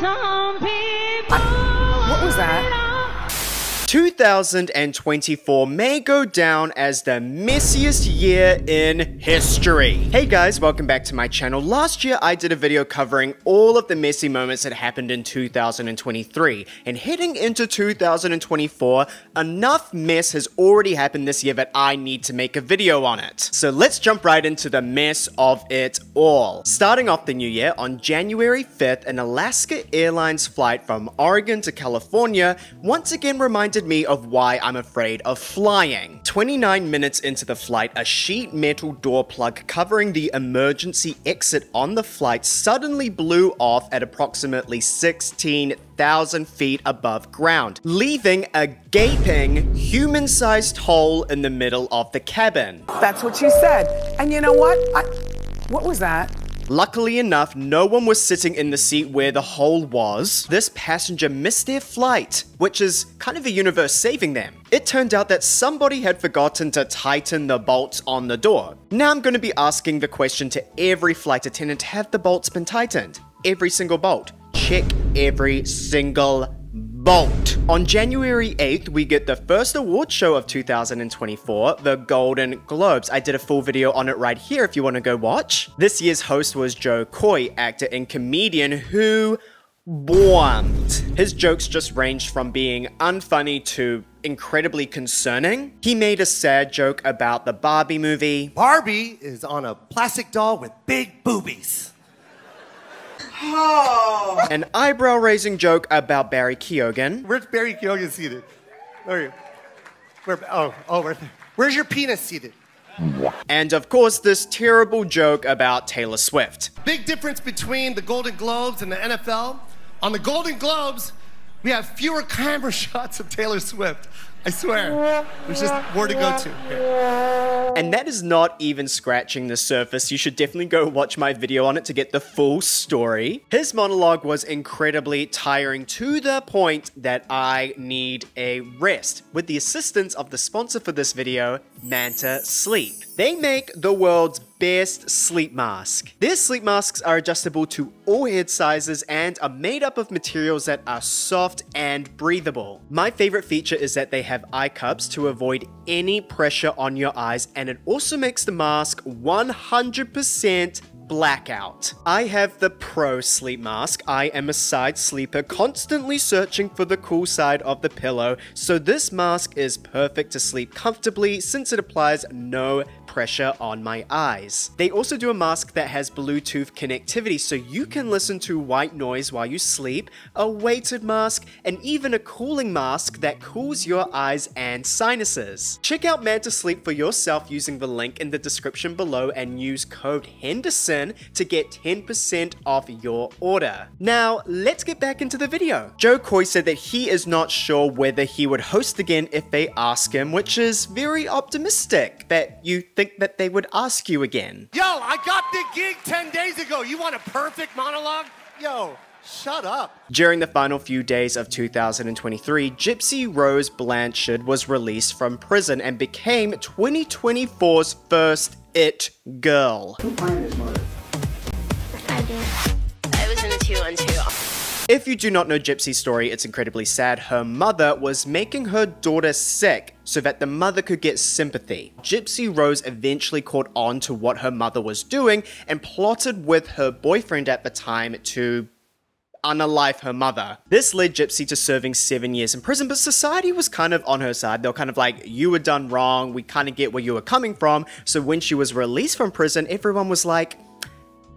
some people. What was that? 2024 may go down as the messiest year in history. Hey guys, welcome back to my channel. Last year I did a video covering all of the messy moments that happened in 2023. And heading into 2024, enough mess has already happened this year that I need to make a video on it. So let's jump right into the mess of it all. Starting off the new year, on January 5th, an Alaska Airlines flight from Oregon to California once again reminded reminded me of why I'm afraid of flying. 29 minutes into the flight, a sheet metal door plug covering the emergency exit on the flight suddenly blew off at approximately 16,000 feet above ground, leaving a gaping, human-sized hole in the middle of the cabin. That's what she said. And you know what? I, what was that? Luckily enough, no one was sitting in the seat where the hole was. This passenger missed their flight, which is kind of a universe saving them. It turned out that somebody had forgotten to tighten the bolts on the door. Now I'm going to be asking the question to every flight attendant, have the bolts been tightened? Every single bolt. Check every single Bolt. On January 8th, we get the first award show of 2024, the Golden Globes. I did a full video on it right here if you want to go watch. This year's host was Jo Koy, actor and comedian who bombed. His jokes just ranged from being unfunny to incredibly concerning. He made a sad joke about the Barbie movie. Barbie is on a plastic doll with big boobies. Oh. An eyebrow raising joke about Barry Keoghan. Where's Barry Keoghan seated? Where are you? Where, oh, oh, right there. Where's your penis seated? And of course, this terrible joke about Taylor Swift. Big difference between the Golden Globes and the NFL. On the Golden Globes, we have fewer camera shots of Taylor Swift. I swear. There's just more to go to. And that is not even scratching the surface. You should definitely go watch my video on it to get the full story. His monologue was incredibly tiring to the point that I need a rest. With the assistance of the sponsor for this video, Manta Sleep. They make the world's best sleep mask. Their sleep masks are adjustable to all head sizes and are made up of materials that are soft and breathable. My favorite feature is that they have eye cups to avoid any pressure on your eyes and it also makes the mask 100% blackout. I have the Pro Sleep Mask. I am a side sleeper, constantly searching for the cool side of the pillow, so this mask is perfect to sleep comfortably since it applies no pressure on my eyes. They also do a mask that has Bluetooth connectivity so you can listen to white noise while you sleep, a weighted mask, and even a cooling mask that cools your eyes and sinuses. Check out Manta Sleep for yourself using the link in the description below and use code HENDERSON to get 10% off your order. Now, let's get back into the video. Jo Koy said that he is not sure whether he would host again if they ask him, which is very optimistic that you think that they would ask you again. Yo, I got the gig 10 days ago. You want a perfect monologue? Yo, Shut up. During the final few days of 2023, Gypsy Rose Blanchard was released from prison and became 2024's first It Girl. Who planned this murder? If you do not know Gypsy's story, it's incredibly sad. Her mother was making her daughter sick so that the mother could get sympathy. Gypsy Rose eventually caught on to what her mother was doing and plotted with her boyfriend at the time to unalive her mother. This led Gypsy to serving seven years in prison, but society was kind of on her side. They were kind of like, you were done wrong, we kind of get where you were coming from. So when she was released from prison, everyone was like,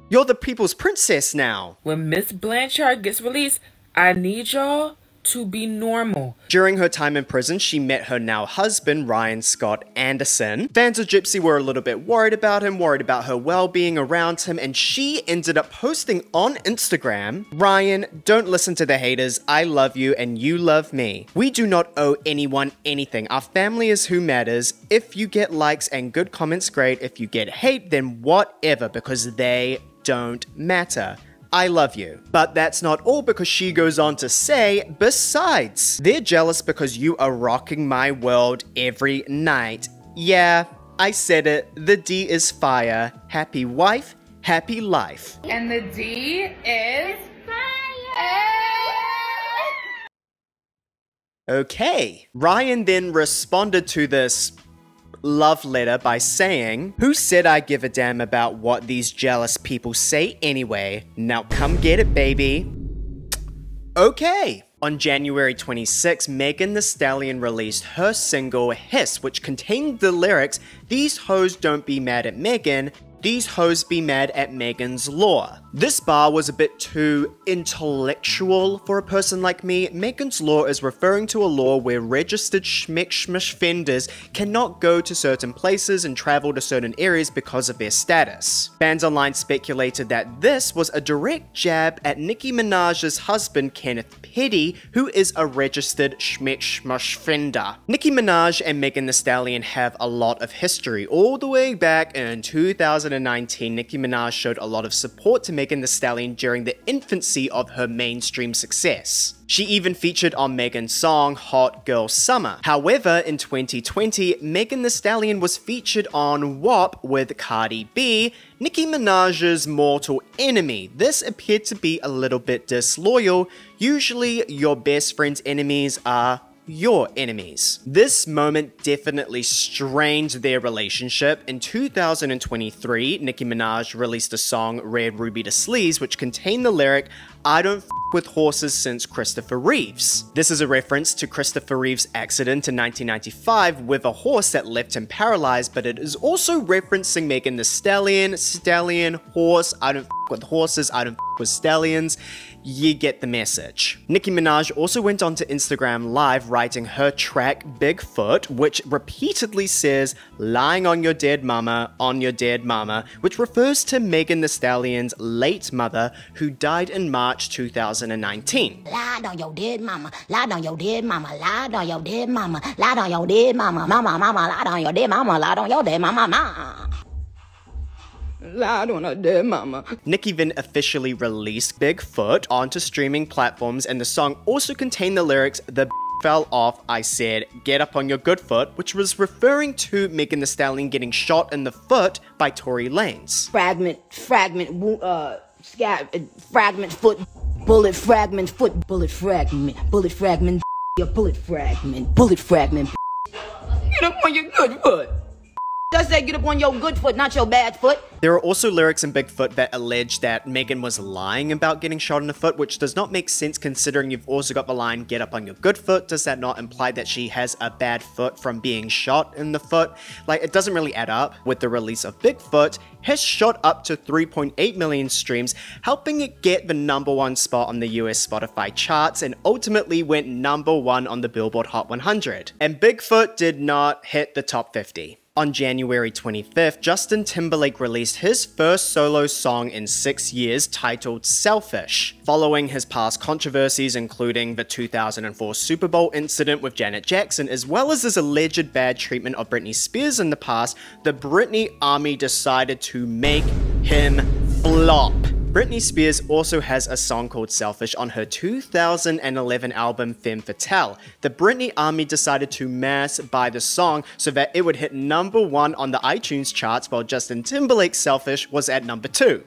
you're the people's princess now. When Miss Blanchard gets released, I need y'all to be normal. During her time in prison, she met her now husband, Ryan Scott Anderson. Fans of Gypsy were a little bit worried about him, worried about her well-being around him, and she ended up posting on Instagram, Ryan, don't listen to the haters, I love you and you love me. We do not owe anyone anything, our family is who matters. If you get likes and good comments, great. If you get hate, then whatever, because they don't matter. I love you. But that's not all because she goes on to say, besides, they're jealous because you are rocking my world every night. Yeah, I said it. The D is fire. Happy wife, happy life. And the D is fire. Okay. Ryan then responded to this love letter by saying, Who said I give a damn about what these jealous people say anyway? Now come get it, baby. Okay. On January 26, Megan Thee Stallion released her single Hiss, which contained the lyrics, These hoes don't be mad at Megan, these hoes be mad at Megan's Law. This bar was a bit too intellectual for a person like me. Megan's Law is referring to a law where registered schmick fenders cannot go to certain places and travel to certain areas because of their status. Fans online speculated that this was a direct jab at Nicki Minaj's husband Kenneth Petty, who is a registered schmick fender. Nicki Minaj and Megan Thee Stallion have a lot of history. All the way back in 2019, Nicki Minaj showed a lot of support to Megan Thee Stallion during the infancy of her mainstream success. She even featured on Megan's song Hot Girl Summer. However, in 2020, Megan Thee Stallion was featured on WAP with Cardi B, Nicki Minaj's mortal enemy. This appeared to be a little bit disloyal. Usually, your best friend's enemies are your enemies. This moment definitely strained their relationship. In 2023, Nicki Minaj released a song, Red Ruby Da Sleeze, which contained the lyric, I don't with horses since Christopher Reeves. This is a reference to Christopher Reeves' accident in 1995 with a horse that left him paralyzed, but it is also referencing Megan Thee Stallion, stallion, horse, I don't with horses, I don't with stallions you get the message. Nicki Minaj also went on to Instagram Live writing her track Bigfoot, which repeatedly says lying on your dead mama, on your dead mama, which refers to Megan Thee Stallion's late mother who died in March 2019. Lied on your dead mama, lied on your dead mama, lied on your dead mama, lied on your dead mama, mama, mama, lied on your dead mama, lied on your dead mama, mama lied on a dead mama. Nicki then officially released Bigfoot onto streaming platforms, and the song also contained the lyrics, The fell off, I said, get up on your good foot, which was referring to Megan Thee Stallion getting shot in the foot by Tory Lanez. Fragment, fragment, uh, scab, fragment foot, bullet fragment foot, bullet fragment, bullet fragment, your bullet fragment, bullet fragment. Get up on your good foot. Just say get up on your good foot, not your bad foot. There are also lyrics in Bigfoot that allege that Megan was lying about getting shot in the foot, which does not make sense considering you've also got the line, get up on your good foot. Does that not imply that she has a bad foot from being shot in the foot? Like, it doesn't really add up. With the release of Bigfoot, has shot up to 3.8 million streams, helping it get the number one spot on the US Spotify charts and ultimately went number one on the Billboard Hot 100. And Bigfoot did not hit the top 50. On January 25th, Justin Timberlake released his first solo song in six years titled Selfish. Following his past controversies, including the 2004 Super Bowl incident with Janet Jackson, as well as his alleged bad treatment of Britney Spears in the past, the Britney army decided to make him flop. Britney Spears also has a song called Selfish on her 2011 album Femme Fatale. The Britney Army decided to mass buy the song so that it would hit number one on the iTunes charts while Justin Timberlake's Selfish was at number two.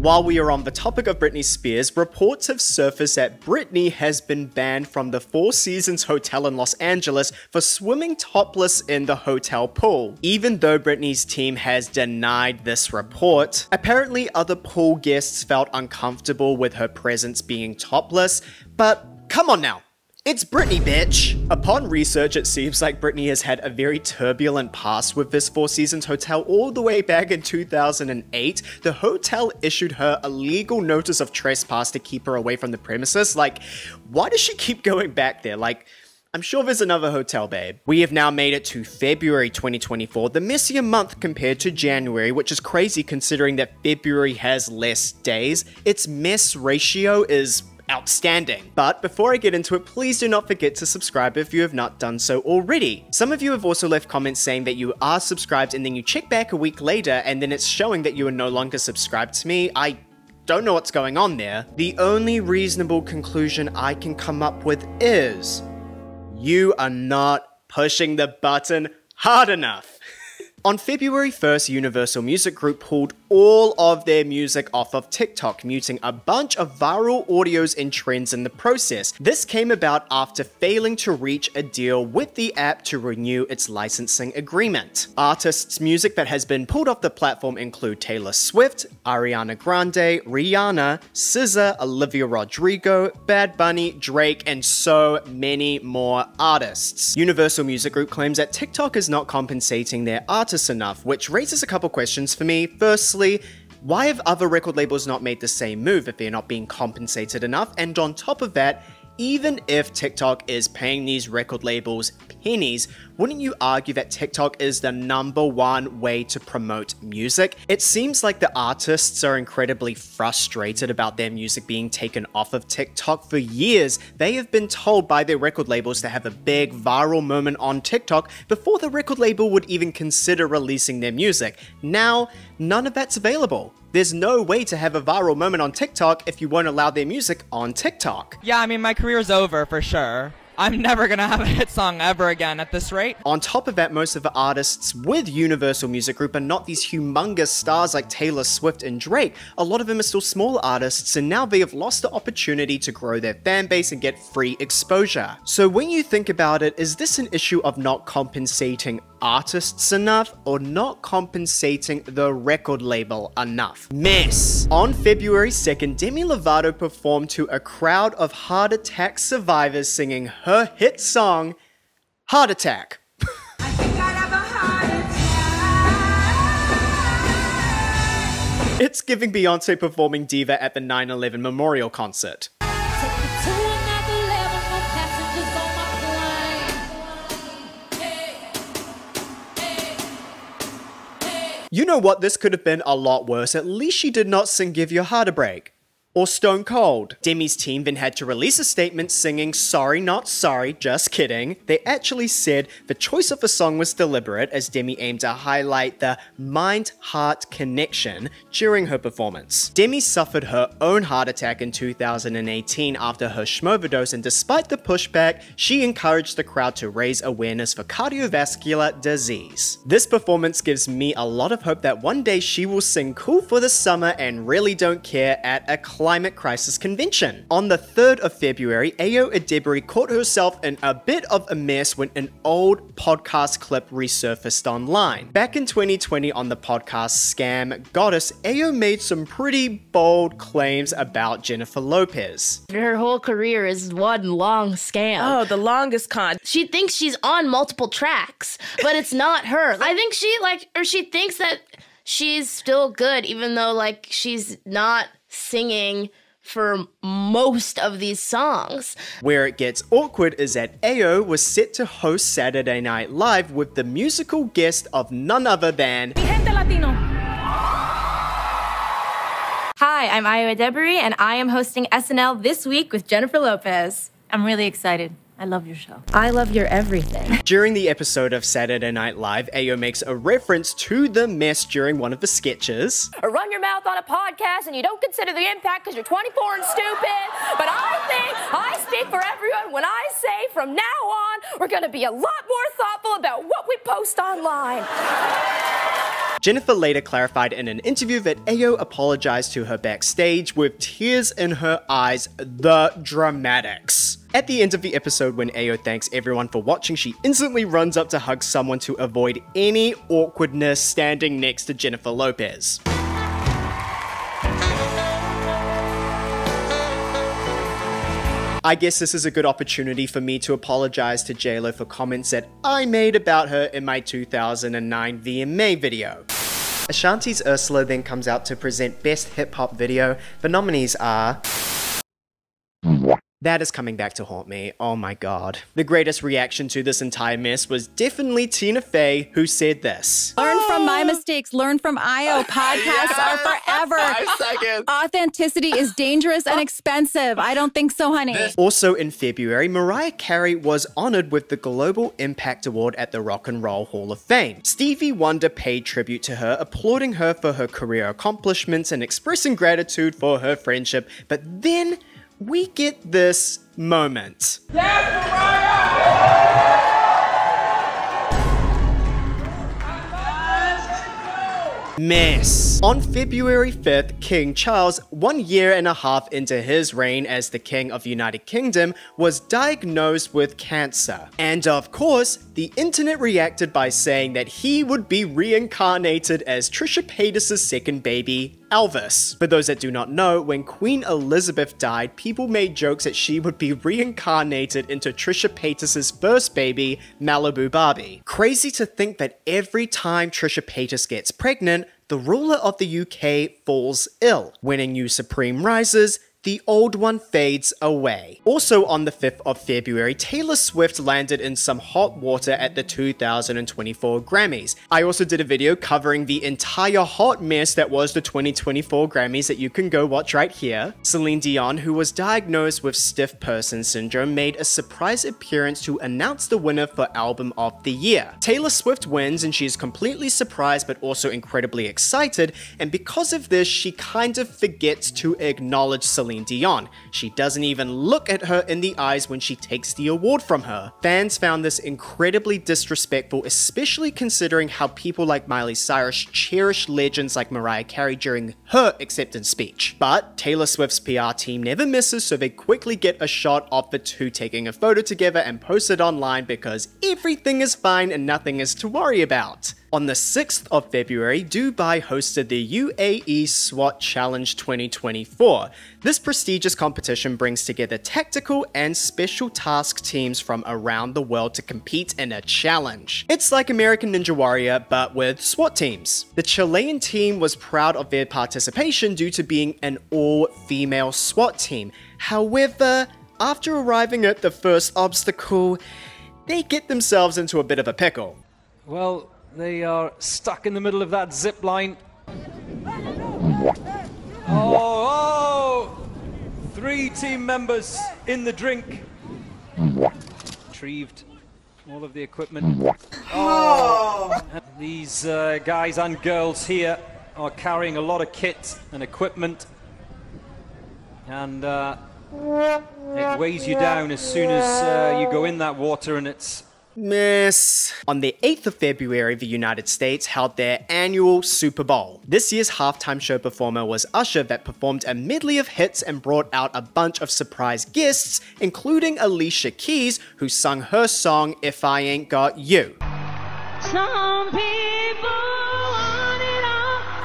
While we are on the topic of Britney Spears, reports have surfaced that Britney has been banned from the Four Seasons Hotel in Los Angeles for swimming topless in the hotel pool. Even though Britney's team has denied this report, apparently other pool guests felt uncomfortable with her presence being topless, but come on now. It's Britney, bitch! Upon research, it seems like Britney has had a very turbulent past with this Four Seasons hotel all the way back in 2008. The hotel issued her a legal notice of trespass to keep her away from the premises. Like, why does she keep going back there? Like, I'm sure there's another hotel, babe. We have now made it to February 2024, the messier month compared to January, which is crazy considering that February has less days. Its mess ratio is outstanding. But before I get into it, please do not forget to subscribe if you have not done so already. Some of you have also left comments saying that you are subscribed and then you check back a week later and then it's showing that you are no longer subscribed to me. I don't know what's going on there. The only reasonable conclusion I can come up with is you are not pushing the button hard enough. On February 1st, Universal Music Group pulled all of their music off of TikTok, muting a bunch of viral audios and trends in the process. This came about after failing to reach a deal with the app to renew its licensing agreement. Artists' music that has been pulled off the platform include Taylor Swift, Ariana Grande, Rihanna, SZA, Olivia Rodrigo, Bad Bunny, Drake, and so many more artists. Universal Music Group claims that TikTok is not compensating their artists enough, which raises a couple questions for me. Firstly, why have other record labels not made the same move if they're not being compensated enough? And on top of that, even if TikTok is paying these record labels pennies, wouldn't you argue that TikTok is the number one way to promote music? It seems like the artists are incredibly frustrated about their music being taken off of TikTok for years. They have been told by their record labels to have a big viral moment on TikTok before the record label would even consider releasing their music. Now, none of that's available. There's no way to have a viral moment on TikTok if you won't allow their music on TikTok. Yeah, I mean, my career's over for sure. I'm never gonna have a hit song ever again at this rate. On top of that, most of the artists with Universal Music Group are not these humongous stars like Taylor Swift and Drake. A lot of them are still small artists, and now they have lost the opportunity to grow their fan base and get free exposure. So when you think about it, is this an issue of not compensating artists enough or not compensating the record label enough. Mess! On February 2nd, Demi Lovato performed to a crowd of heart attack survivors singing her hit song, Heart Attack. It's giving Beyonce performing Diva at the 9 11 memorial concert. You know what? This could have been a lot worse. At least she did not sing Give Your Heart a Break or Stone Cold. Demi's team then had to release a statement singing Sorry Not Sorry, just kidding. They actually said the choice of the song was deliberate as Demi aimed to highlight the mind-heart connection during her performance. Demi suffered her own heart attack in 2018 after her schmoverdose and despite the pushback, she encouraged the crowd to raise awareness for cardiovascular disease. This performance gives me a lot of hope that one day she will sing Cool for the Summer and Really Don't Care at a Climate Crisis Convention. On the 3rd of February, Ayo Edebiri caught herself in a bit of a mess when an old podcast clip resurfaced online. Back in 2020 on the podcast Scam Goddess, Ayo made some pretty bold claims about Jennifer Lopez. Her whole career is one long scam. Oh, the longest con. She thinks she's on multiple tracks, but it's not her. I think she like or she thinks that she's still good even though like she's not singing for most of these songs. Where it gets awkward is that Ayo was set to host Saturday Night Live with the musical guest of none other than Hi, I'm Ayo Edebiri, and I am hosting SNL this week with Jennifer Lopez. I'm really excited. I love your show. I love your everything. During the episode of Saturday Night Live, Ayo makes a reference to the mess during one of the sketches. Or run your mouth on a podcast and you don't consider the impact because you're 24 and stupid. But I think I speak for everyone when I say from now on, we're going to be a lot more thoughtful about what we post online. Jennifer later clarified in an interview that Ayo apologized to her backstage with tears in her eyes, the dramatics. At the end of the episode, when Ayo thanks everyone for watching, she instantly runs up to hug someone to avoid any awkwardness standing next to Jennifer Lopez. I guess this is a good opportunity for me to apologize to JLo for comments that I made about her in my 2009 VMA video. Ashanti's Ursula then comes out to present Best Hip Hop Video. The nominees are that is coming back to haunt me. Oh my god. The greatest reaction to this entire mess was definitely Tina Fey, who said this. Learn from my ah. mistakes. Learn from Ayo. Podcasts are forever. Five seconds. Authenticity is dangerous and expensive. I don't think so, honey. Also in February, Mariah Carey was honored with the Global Impact Award at the Rock and Roll Hall of Fame. Stevie Wonder paid tribute to her, applauding her for her career accomplishments and expressing gratitude for her friendship. But then we get this moment. Mess. On February 5th, King Charles, one year and a half into his reign as the King of the United Kingdom, was diagnosed with cancer. And of course, the internet reacted by saying that he would be reincarnated as Trisha Paytas' second baby, Elvis. For those that do not know, when Queen Elizabeth died, people made jokes that she would be reincarnated into Trisha Paytas' first baby, Malibu Barbie. Crazy to think that every time Trisha Paytas gets pregnant, the ruler of the UK falls ill. When a new supreme rises, the old one fades away. Also on the 5th of February, Taylor Swift landed in some hot water at the 2024 Grammys. I also did a video covering the entire hot mess that was the 2024 Grammys that you can go watch right here. Celine Dion, who was diagnosed with stiff person syndrome, made a surprise appearance to announce the winner for Album of the Year. Taylor Swift wins and she is completely surprised but also incredibly excited, and because of this, she kind of forgets to acknowledge Celine Celine Dion. She doesn't even look at her in the eyes when she takes the award from her. Fans found this incredibly disrespectful, especially considering how people like Miley Cyrus cherish legends like Mariah Carey during her acceptance speech. But Taylor Swift's PR team never misses, so they quickly get a shot of the two taking a photo together and post it online because everything is fine and nothing is to worry about. On the 6th of February, Dubai hosted the UAE SWAT Challenge 2024. This prestigious competition brings together tactical and special task teams from around the world to compete in a challenge. It's like American Ninja Warrior, but with SWAT teams. The Chilean team was proud of their participation due to being an all-female SWAT team. However, after arriving at the first obstacle, they get themselves into a bit of a pickle. Well, they are stuck in the middle of that zip line. Oh, oh! Three team members in the drink. Retrieved all of the equipment. Oh! These uh, guys and girls here are carrying a lot of kit and equipment. And uh, it weighs you down as soon as uh, you go in that water and it's Miss. On the 8th of February, the United States held their annual Super Bowl. This year's halftime show performer was Usher that performed a medley of hits and brought out a bunch of surprise guests, including Alicia Keys, who sung her song If I Ain't Got You. Some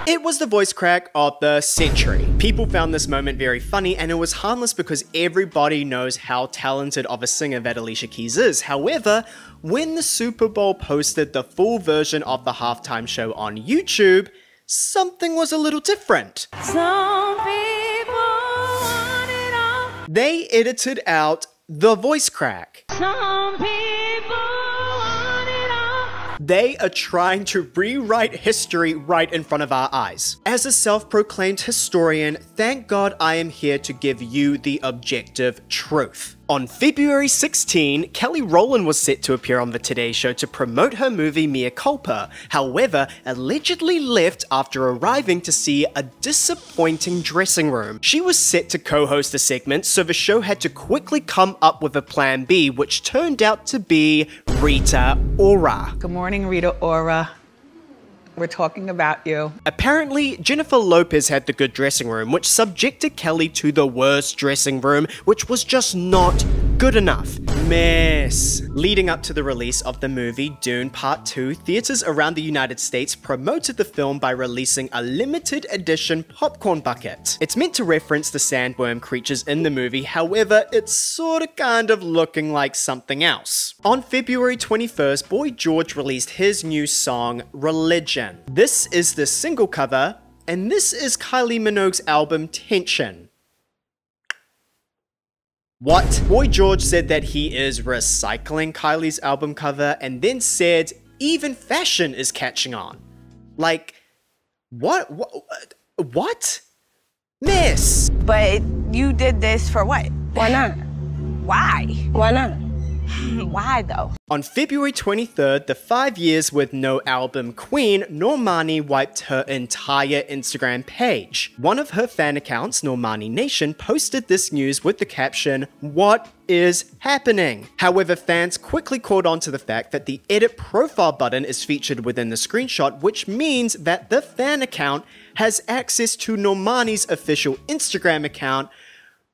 it was the voice crack of the century. People found this moment very funny and it was harmless because everybody knows how talented of a singer that Alicia Keys is. However, when the Super Bowl posted the full version of the halftime show on YouTube, something was a little different. They edited out the voice crack. They are trying to rewrite history right in front of our eyes. As a self-proclaimed historian, thank God I am here to give you the objective truth. On February 16, Kelly Rowland was set to appear on The Today Show to promote her movie Mea Culpa, however, allegedly left after arriving to see a disappointing dressing room. She was set to co-host the segment, so the show had to quickly come up with a plan B, which turned out to be Rita Ora. Good morning, Rita Ora. We're talking about you. Apparently, Jennifer Lopez had the good dressing room, which subjected Kelly to the worst dressing room, which was just not good enough. Miss. Leading up to the release of the movie Dune Part 2, theaters around the United States promoted the film by releasing a limited edition popcorn bucket. It's meant to reference the sandworm creatures in the movie, however, it's sorta kind of looking like something else. On February 21st, Boy George released his new song, Religion. This is the single cover, and this is Kylie Minogue's album, Tension. What? Boy George said that he is recycling Kylie's album cover and then said even fashion is catching on. Like, what? What? what? Miss! But you did this for what? Why not? Why? Why not? Why though? On February 23rd, the five years with no album queen, Normani wiped her entire Instagram page. One of her fan accounts, Normani Nation, posted this news with the caption, What is happening? However, fans quickly caught on to the fact that the edit profile button is featured within the screenshot, which means that the fan account has access to Normani's official Instagram account,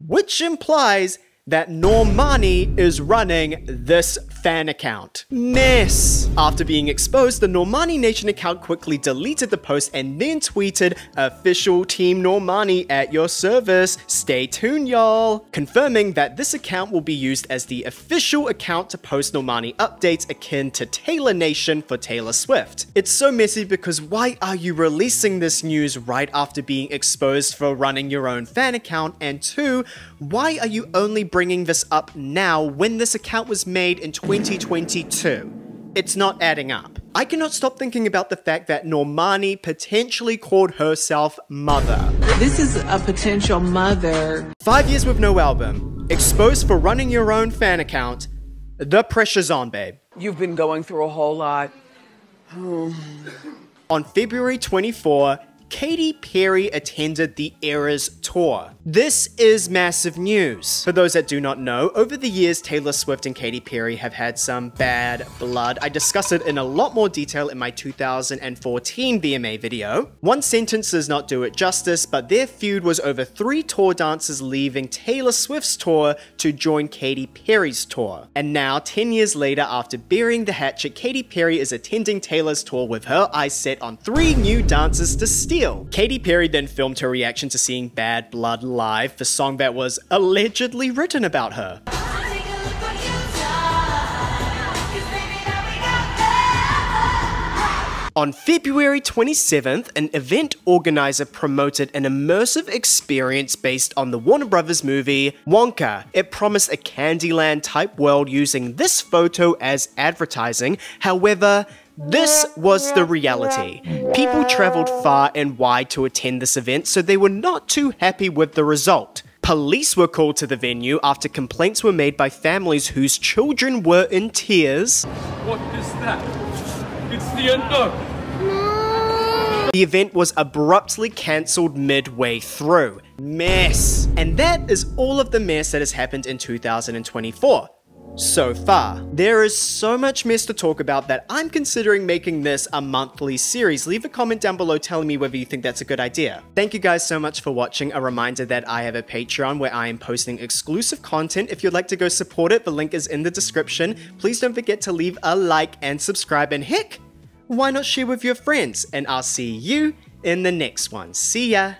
which implies that Normani is running this fan account. Mess! After being exposed, the Normani Nation account quickly deleted the post and then tweeted, official Team Normani at your service. Stay tuned, y'all. Confirming that this account will be used as the official account to post Normani updates akin to Taylor Nation for Taylor Swift. It's so messy because why are you releasing this news right after being exposed for running your own fan account? And two, why are you only bringing this up now when this account was made in 2022? It's not adding up. I cannot stop thinking about the fact that Normani potentially called herself mother. This is a potential mother. Five years with no album, exposed for running your own fan account. The pressure's on, babe. You've been going through a whole lot. On February 24, Katy Perry attended the Eras tour. This is massive news. For those that do not know, over the years, Taylor Swift and Katy Perry have had some bad blood. I discuss it in a lot more detail in my 2014 VMA video. One sentence does not do it justice, but their feud was over three tour dancers leaving Taylor Swift's tour to join Katy Perry's tour. And now, 10 years later, after burying the hatchet, Katy Perry is attending Taylor's tour with her eyes set on three new dancers to steal. Katy Perry then filmed her reaction to seeing Bad Blood live, the song that was allegedly written about her. On February 27th, an event organizer promoted an immersive experience based on the Warner Brothers movie Wonka. It promised a Candyland type world using this photo as advertising. However, this was the reality. People traveled far and wide to attend this event, so they were not too happy with the result. Police were called to the venue after complaints were made by families whose children were in tears. What is that? It's the end of. The event was abruptly cancelled midway through. Mess. And that is all of the mess that has happened in 2024 so far. There is so much mess to talk about that I'm considering making this a monthly series. Leave a comment down below telling me whether you think that's a good idea. Thank you guys so much for watching. A reminder that I have a Patreon where I am posting exclusive content. If you'd like to go support it, the link is in the description. Please don't forget to leave a like and subscribe and heck, why not share with your friends? And I'll see you in the next one. See ya!